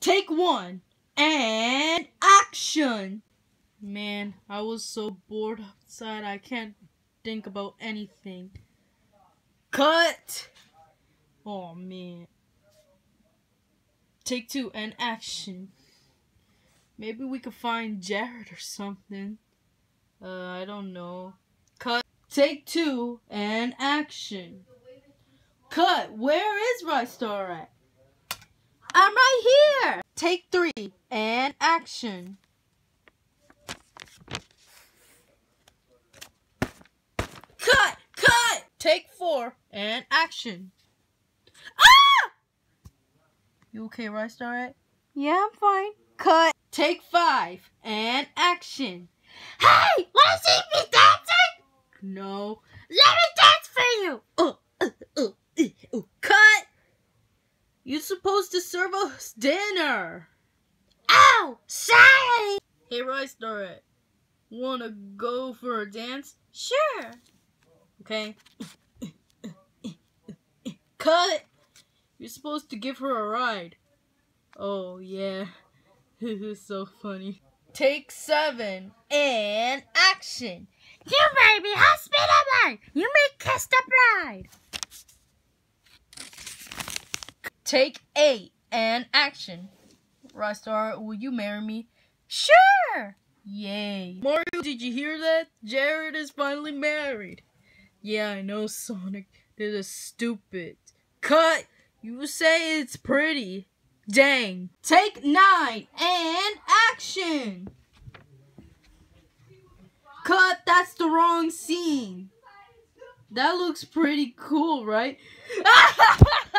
Take one and action. Man, I was so bored outside I can't think about anything. Cut! Oh man. Take two and action. Maybe we could find Jared or something. Uh, I don't know. Cut. Take two and action. Cut. Where is Ristar at? I'm right here. Take three and action. Cut! Cut! Take four and action. Ah! You okay, Ristar? Yeah, I'm fine. Cut. Take five and action. Hey, wanna see me? No. Let me dance for you. Uh, uh, uh, uh, uh, cut! To serve us dinner. Oh, sorry. Hey, Ristar, wanna go for a dance? Sure. Okay. Cut! You're supposed to give her a ride. Oh, yeah. This is so funny. Take seven and action. You may be husband. You may kiss the bride. Take eight and action. Ristar, will you marry me? Sure. Yay. Mario, did you hear that? Jared is finally married. Yeah, I know, Sonic. This is stupid. Cut! You say it's pretty. Dang. Take nine and action. Cut, that's the wrong scene. That looks pretty cool, right?